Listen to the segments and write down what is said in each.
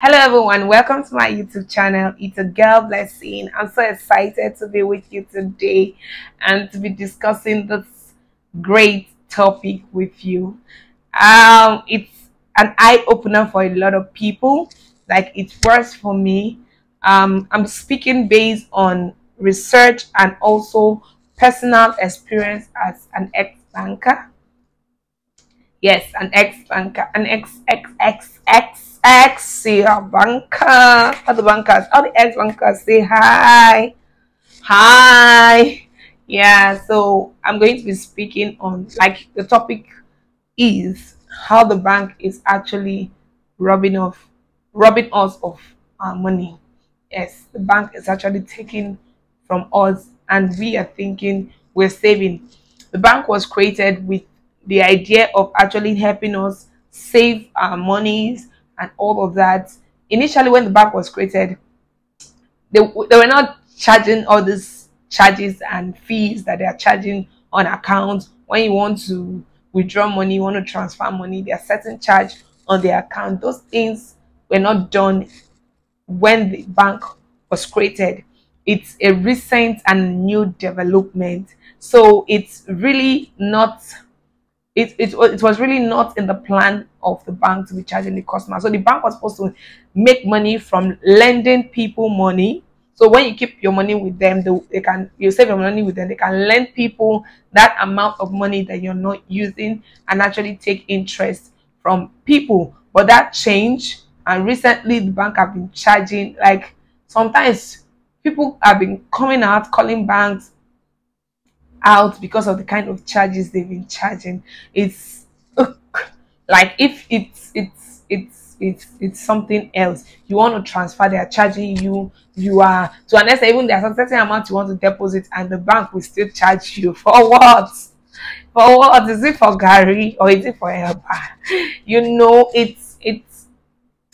Hello everyone, welcome to my YouTube channel. It's a girl blessing. I'm so excited to be with you today and to be discussing this great topic with you. Um, it's an eye opener for a lot of people. Like it works for me. Um, I'm speaking based on research and also personal experience as an ex-banker. Yes, an ex-banker, an ex-ex-ex-ex ex banker. All the bankers, all the ex bankers say hi. Hi. Yeah, so I'm going to be speaking on like the topic is how the bank is actually robbing off robbing us of our money. Yes, the bank is actually taking from us and we are thinking we're saving. The bank was created with the idea of actually helping us save our monies and all of that. Initially, when the bank was created, they, they were not charging all these charges and fees that they are charging on accounts. When you want to withdraw money, you want to transfer money, there are certain charge on the account. Those things were not done when the bank was created. It's a recent and new development. So it's really not it, it, it was really not in the plan of the bank to be charging the customer. So the bank was supposed to make money from lending people money. So when you keep your money with them, they, they can you save your money with them, they can lend people that amount of money that you're not using and actually take interest from people. But that changed and recently the bank have been charging like sometimes people have been coming out calling banks out because of the kind of charges they've been charging. It's like if it's it's it's it's it's something else. You want to transfer, they are charging you. You are to unless even there's a certain amount you want to deposit, and the bank will still charge you for what? For what? Is it for Gary or is it for helper? You know, it's it's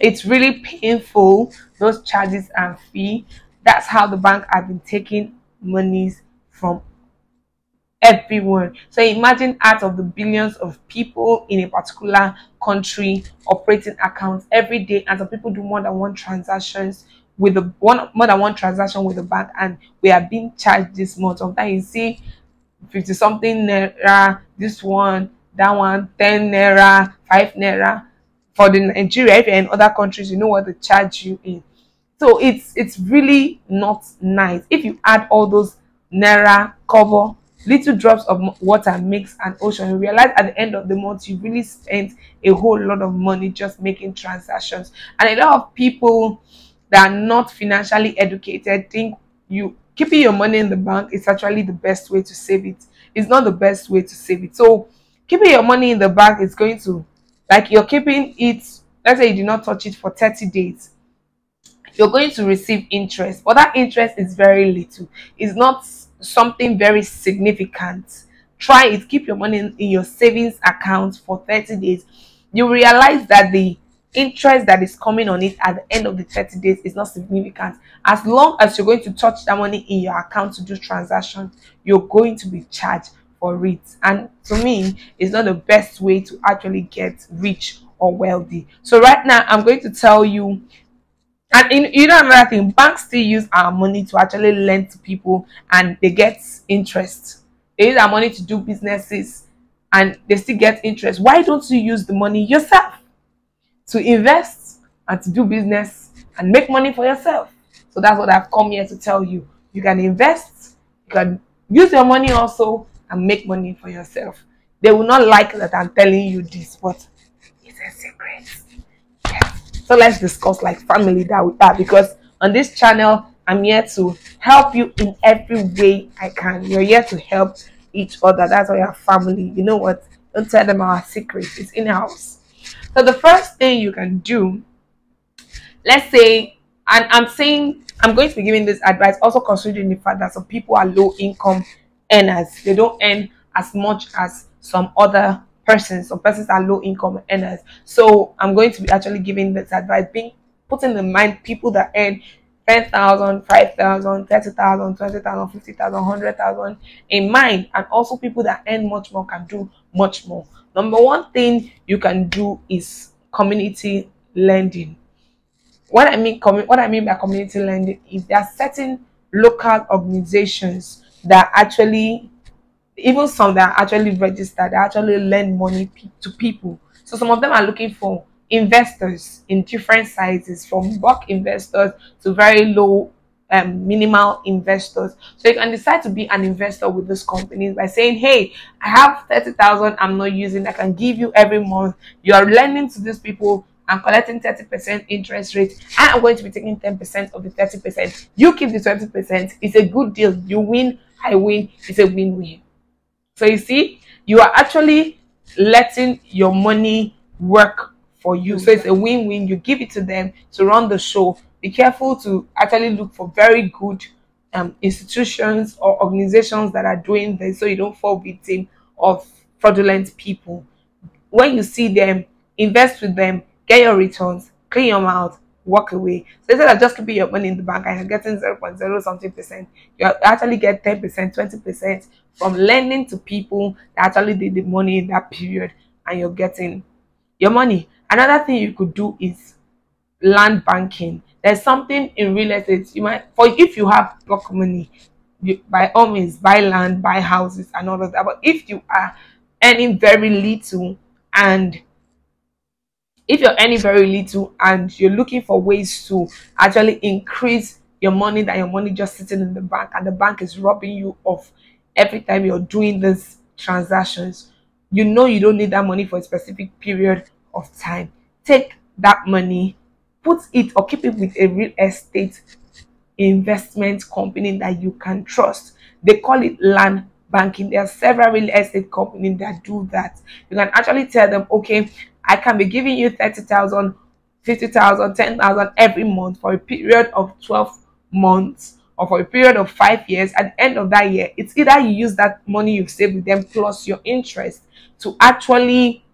it's really painful. Those charges and fee. That's how the bank have been taking monies from everyone. So imagine out of the billions of people in a particular country operating accounts every day, and some people do more than one transactions with the one more than one transaction with the bank, and we are being charged this month. Sometimes you see 50 something naira, this one, that one, 10 naira, 5 naira. For the Nigeria, if you're in other countries, you know what they charge you in. So it's it's really not nice. If you add all those naira cover little drops of water makes an ocean. You realize at the end of the month you really spent a whole lot of money just making transactions. And a lot of people that are not financially educated think you keeping your money in the bank is actually the best way to save it. It's not the best way to save it. So keeping your money in the bank is going to like you're keeping it let's say you do not touch it for 30 days you're going to receive interest. But that interest is very little. It's not something very significant. Try it. Keep your money in, your savings account for 30 days. You realize that the interest that is coming on it at the end of the 30 days is not significant. As long as you're going to touch that money in your account to do transactions you're going to be charged for it. And to me it's not the best way to actually get rich or wealthy. So right now i'm going to tell you and in, you know another thing, banks still use our money to actually lend to people and they get interest. They use our money to do businesses and they still get interest. Why don't you use the money yourself to invest and to do business and make money for yourself? So that's what I've come here to tell you. You can invest, you can use your money also and make money for yourself. They will not like that I'm telling you this, but it's a secret. So let's discuss like family that we are because on this channel, I'm here to help you in every way I can. You're here to help each other. That's why you're family. You know what? Don't tell them our secrets. It's in house. So the first thing you can do, let's say, and I'm saying I'm going to be giving this advice also considering the fact that some people are low income earners. They don't earn as much as some other persons. Some persons are low income earners. So I'm going to be actually giving this advice, being putting in mind people that earn 10,000, 5,000, 30,000, 20,000, 50,000, 100,000 in mind. And also people that earn much more can do much more. Number one thing you can do is community lending. what I mean, what I mean by community lending is there are certain local organizations that actually, even some that actually registered, actually lend money to people. So some of them are looking for investors in different sizes, from bulk investors to very low um, minimal investors. So you can decide to be an investor with this company by saying, hey, I have 30,000 I'm not using. I can give you every month. You are lending to these people I'm collecting 30% interest rate. I am going to be taking 10% of the 30%. You keep the 20%. It's a good deal. You win, I win. It's a win-win. So you see, you are actually letting your money work for you. So it's a win-win. You give it to them to run the show be careful to actually look for very good um, institutions or organizations that are doing this so you don't fall victim of fraudulent people. When you see them, invest with them, get your returns, clean your mouth, walk away. So instead of just keeping your money in the bank and you're getting 0.0 something percent, you actually get 10%, 20% from lending to people that actually did the money in that period and you're getting your money. Another thing you could do is land banking. There's something in real estate. You might for if you have block money you, by all means buy land buy houses and all of that. But if you are earning very little and if you're earning very little and you're looking for ways to actually increase your money that your money just sitting in the bank and the bank is robbing you of every time you're doing these transactions you know you don't need that money for a specific period of time take that money put it or keep it with a real estate investment company that you can trust. They call it land banking. There are several real estate companies that do that. You can actually tell them, okay, I can be giving you 30,000, 50,000, 10,000 every month for a period of 12 months or for a period of five years. At the end of that year, it's either you use that money you've saved with them plus your interest to actually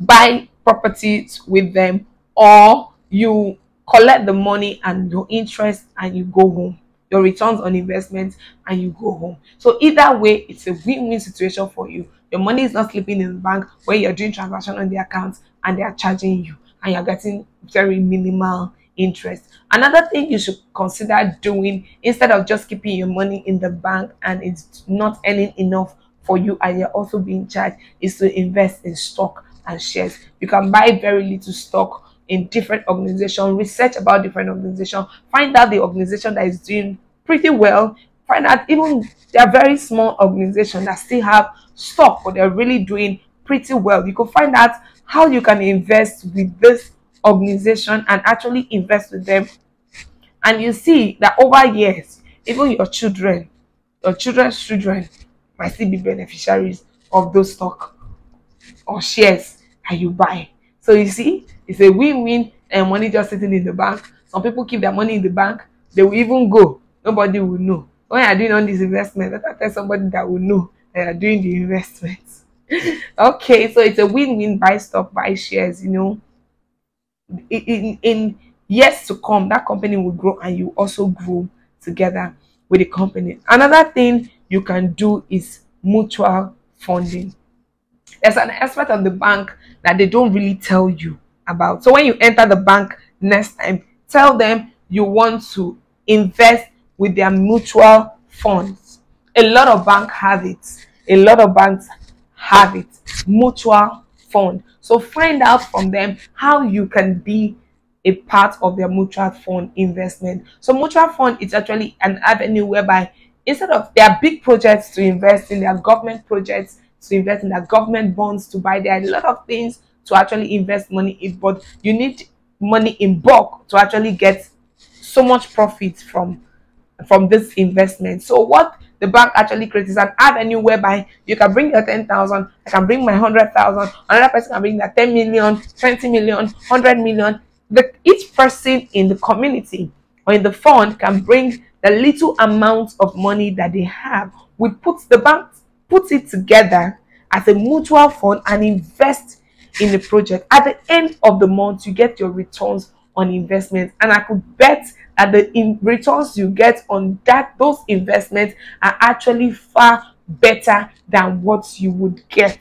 buy properties with them or you collect the money and your interest and you go home your returns on investment and you go home so either way it's a win-win situation for you your money is not sleeping in the bank when you're doing transaction on the account and they are charging you and you're getting very minimal interest another thing you should consider doing instead of just keeping your money in the bank and it's not earning enough for you and you're also being charged is to invest in stock and shares you can buy very little stock in different organizations, research about different organizations, find out the organization that is doing pretty well, find out even they are very small organizations that still have stock, but they're really doing pretty well. You can find out how you can invest with this organization and actually invest with them. And you see that over years, even your children, your children's children might still be beneficiaries of those stock or shares that you buy. So you see, it's a win-win and money just sitting in the bank. Some people keep their money in the bank. They will even go. Nobody will know. When you're doing all these investments, I tell somebody that will know that you're doing the investments. okay, so it's a win-win buy stock, buy shares, you know. In, in, years to come, that company will grow and you also grow together with the company. Another thing you can do is mutual funding. There's an aspect of the bank that they don't really tell you about. So when you enter the bank next time, tell them you want to invest with their mutual funds. A lot of banks have it. A lot of banks have it. Mutual fund. So find out from them how you can be a part of their mutual fund investment. So mutual fund is actually an avenue whereby instead of their big projects to invest in their government projects, to invest in their government bonds, to buy, there are a lot of things to actually invest money in, but you need money in bulk to actually get so much profit from from this investment. So what the bank actually creates is an avenue whereby you can bring your 10,000, I can bring my 100,000, another person can bring their 10 million, 20 million, 100 million. The, each person in the community or in the fund can bring the little amount of money that they have. We put the bank puts it together as a mutual fund and invest in the project. At the end of the month, you get your returns on investment, and I could bet that the returns you get on that those investments are actually far better than what you would get.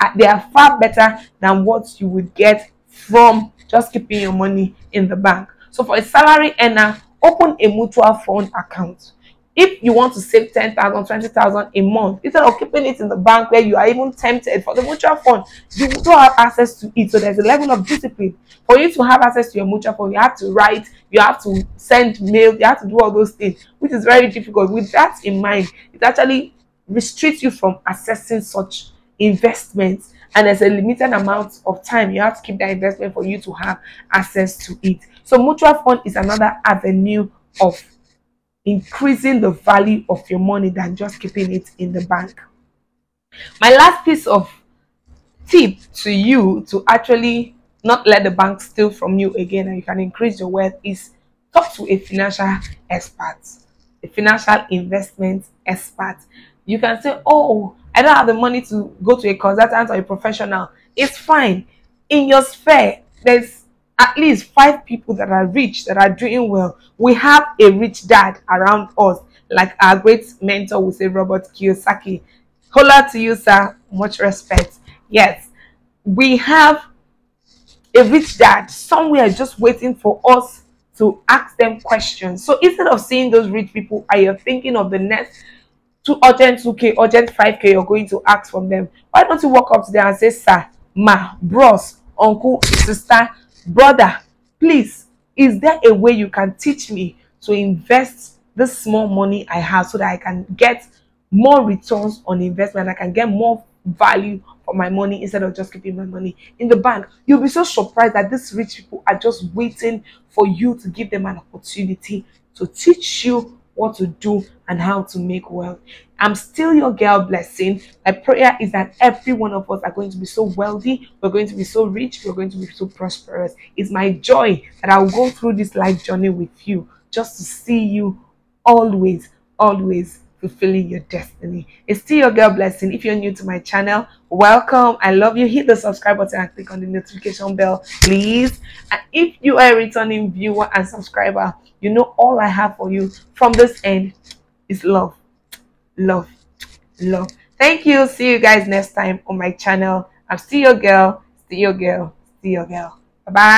Uh, they are far better than what you would get from just keeping your money in the bank. So for a salary earner, open a mutual fund account if you want to save 10,000, 20,000 a month, instead of keeping it in the bank where you are even tempted for the mutual fund, you don't have access to it. So there's a level of discipline. For you to have access to your mutual fund, you have to write, you have to send mail, you have to do all those things, which is very difficult. With that in mind, it actually restricts you from accessing such investments and there's a limited amount of time you have to keep that investment for you to have access to it so mutual fund is another avenue of increasing the value of your money than just keeping it in the bank. My last piece of tip to you to actually not let the bank steal from you again and you can increase your wealth is talk to a financial expert, a financial investment expert. You can say, Oh, I don't have the money to go to a consultant or a professional. It's fine. In your sphere, there's at least five people that are rich, that are doing well. We have a rich dad around us, like our great mentor would say, Robert Kiyosaki. Hola to you, sir. Much respect. Yes, we have a rich dad somewhere just waiting for us to ask them questions. So instead of seeing those rich people, are you thinking of the next two urgent 2k, urgent 5k you're going to ask from them? Why don't you walk up to them and say, sir, ma, bros, uncle, sister, brother please is there a way you can teach me to invest this small money i have so that i can get more returns on investment i can get more value for my money instead of just keeping my money in the bank you'll be so surprised that these rich people are just waiting for you to give them an opportunity to teach you what to do and how to make wealth. I'm still your girl blessing. My prayer is that every one of us are going to be so wealthy, we're going to be so rich, we're going to be so prosperous. It's my joy that I'll go through this life journey with you just to see you always, always fulfilling your destiny. It's still your girl blessing. If you're new to my channel, welcome. I love you. Hit the subscribe button and click on the notification bell, please. And if you are a returning viewer and subscriber, you know all I have for you from this end is love, love, love. Thank you. See you guys next time on my channel. I'm still your girl, still your girl, still your girl. Bye bye.